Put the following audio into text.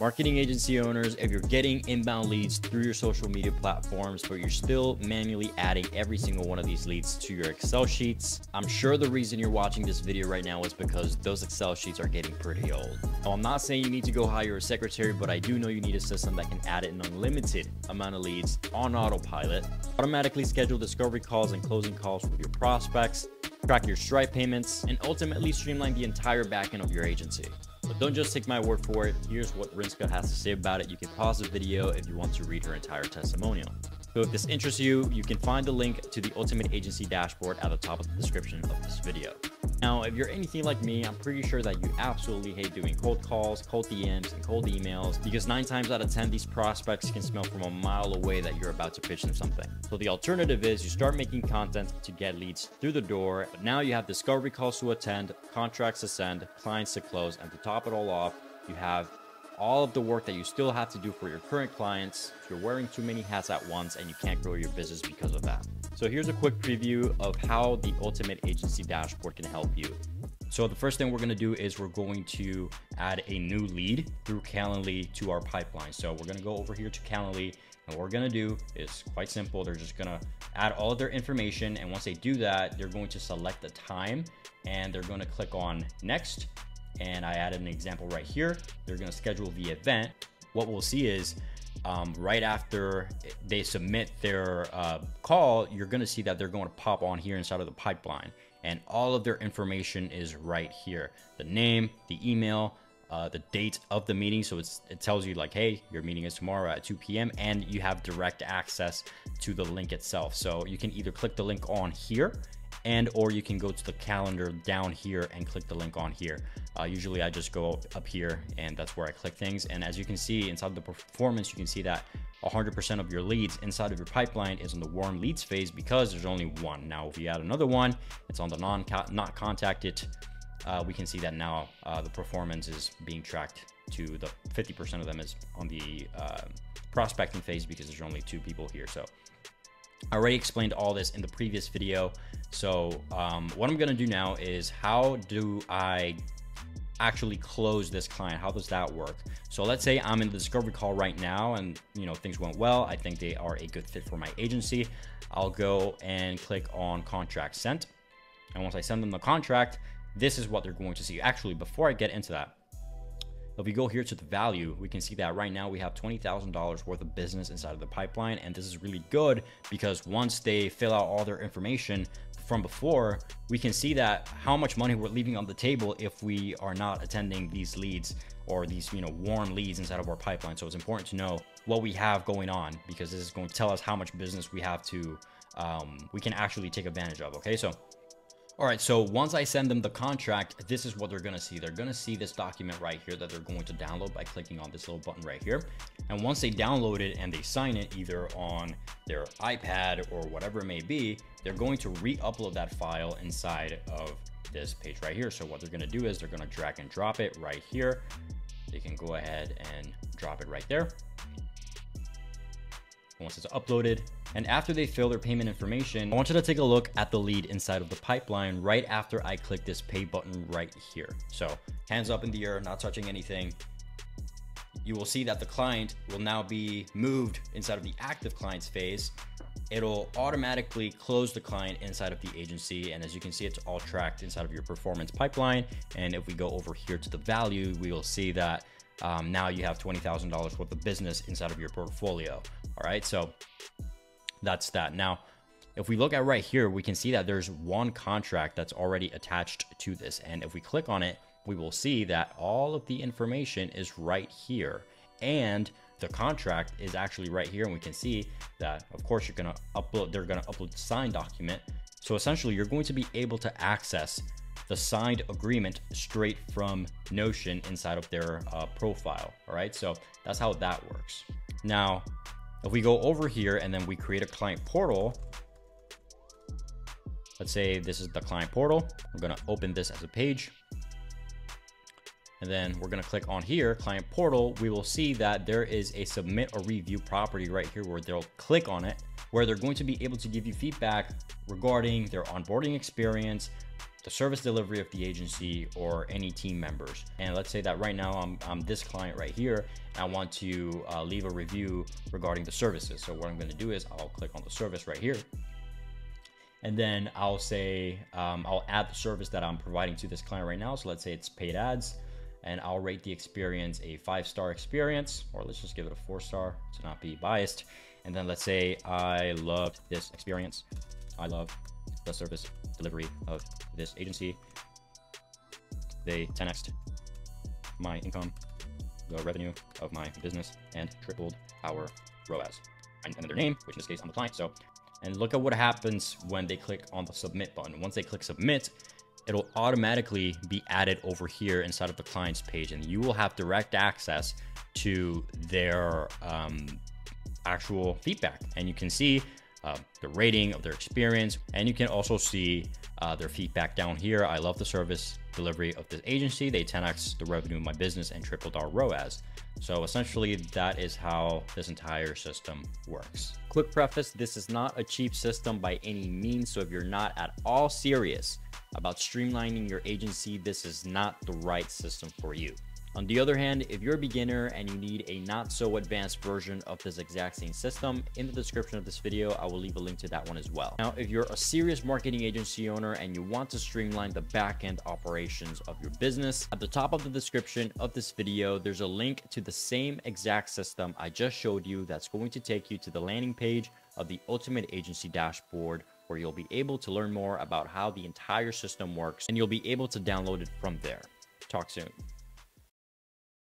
Marketing agency owners, if you're getting inbound leads through your social media platforms, but you're still manually adding every single one of these leads to your Excel sheets, I'm sure the reason you're watching this video right now is because those Excel sheets are getting pretty old. Now, I'm not saying you need to go hire a secretary, but I do know you need a system that can add an unlimited amount of leads on autopilot, automatically schedule discovery calls and closing calls with your prospects, track your Stripe payments, and ultimately streamline the entire backend of your agency. But don't just take my word for it. Here's what Rinska has to say about it. You can pause the video if you want to read her entire testimonial. So if this interests you, you can find the link to the Ultimate Agency dashboard at the top of the description of this video. Now, if you're anything like me, I'm pretty sure that you absolutely hate doing cold calls, cold DMs, and cold emails because nine times out of 10, these prospects can smell from a mile away that you're about to pitch them something. So the alternative is you start making content to get leads through the door, but now you have discovery calls to attend, contracts to send, clients to close, and to top it all off, you have all of the work that you still have to do for your current clients. You're wearing too many hats at once and you can't grow your business because of that. So here's a quick preview of how the Ultimate Agency Dashboard can help you. So the first thing we're gonna do is we're going to add a new lead through Calendly to our pipeline. So we're gonna go over here to Calendly and what we're gonna do is quite simple. They're just gonna add all of their information. And once they do that, they're going to select the time and they're gonna click on next. And I added an example right here. They're gonna schedule the event. What we'll see is um, right after they submit their uh, call, you're to see that they're going to pop on here inside of the pipeline. And all of their information is right here the name, the email, uh, the date of the meeting. So it tells you, like, hey, your meeting is tomorrow at 2 p.m. And you have direct access to the link itself. So you can either click the link on here and or you can go to the calendar down here and click the link on here. Uh, usually I just go up here and that's where I click things. And as you can see inside the performance, you can see that 100% of your leads inside of your pipeline is in the warm leads phase because there's only one. Now, if you add another one, it's on the non not contacted. Uh, we can see that now uh, the performance is being tracked to the 50% of them is on the uh, prospecting phase because there's only two people here. So I already explained all this in the previous video. So um, what I'm gonna do now is how do I actually close this client? How does that work? So let's say I'm in the discovery call right now and you know things went well. I think they are a good fit for my agency. I'll go and click on contract sent. And once I send them the contract, this is what they're going to see. Actually, before I get into that, if we go here to the value, we can see that right now we have $20,000 worth of business inside of the pipeline. And this is really good because once they fill out all their information from before, we can see that how much money we're leaving on the table if we are not attending these leads or these, you know, warm leads inside of our pipeline. So it's important to know what we have going on because this is going to tell us how much business we have to, um, we can actually take advantage of. Okay. So all right, so once I send them the contract, this is what they're gonna see. They're gonna see this document right here that they're going to download by clicking on this little button right here. And once they download it and they sign it either on their iPad or whatever it may be, they're going to re-upload that file inside of this page right here. So what they're gonna do is they're gonna drag and drop it right here. They can go ahead and drop it right there. Once it's uploaded, and after they fill their payment information, I want you to take a look at the lead inside of the pipeline right after I click this pay button right here. So hands up in the air, not touching anything. You will see that the client will now be moved inside of the active clients phase. It'll automatically close the client inside of the agency. And as you can see, it's all tracked inside of your performance pipeline. And if we go over here to the value, we will see that um, now you have $20,000 worth of business inside of your portfolio. All right. So that's that. Now, if we look at right here, we can see that there's one contract that's already attached to this. And if we click on it, we will see that all of the information is right here. And the contract is actually right here. And we can see that, of course, you're going to upload, they're going to upload the signed document. So essentially, you're going to be able to access the signed agreement straight from Notion inside of their uh, profile. All right. So that's how that works. Now, if we go over here and then we create a client portal, let's say this is the client portal. We're going to open this as a page. And then we're going to click on here, client portal. We will see that there is a submit or review property right here where they'll click on it, where they're going to be able to give you feedback regarding their onboarding experience, the service delivery of the agency or any team members. And let's say that right now I'm, I'm this client right here. I want to uh, leave a review regarding the services. So what I'm going to do is I'll click on the service right here. And then I'll say, um, I'll add the service that I'm providing to this client right now. So let's say it's paid ads and I'll rate the experience a five star experience, or let's just give it a four star to not be biased. And then let's say I loved this experience. I love the service delivery of this agency. They 10x my income, the revenue of my business, and tripled our ROAS. And their name, which in this case I'm the client. So, and look at what happens when they click on the submit button. Once they click submit, it'll automatically be added over here inside of the client's page, and you will have direct access to their um, actual feedback. And you can see uh, the rating of their experience, and you can also see uh, their feedback down here. I love the service delivery of this agency. They 10x the revenue of my business and tripled our ROAS. So essentially, that is how this entire system works. Quick preface this is not a cheap system by any means. So if you're not at all serious about streamlining your agency, this is not the right system for you. On the other hand, if you're a beginner and you need a not so advanced version of this exact same system, in the description of this video, I will leave a link to that one as well. Now, if you're a serious marketing agency owner and you want to streamline the back-end operations of your business, at the top of the description of this video, there's a link to the same exact system I just showed you that's going to take you to the landing page of the Ultimate Agency Dashboard where you'll be able to learn more about how the entire system works and you'll be able to download it from there. Talk soon.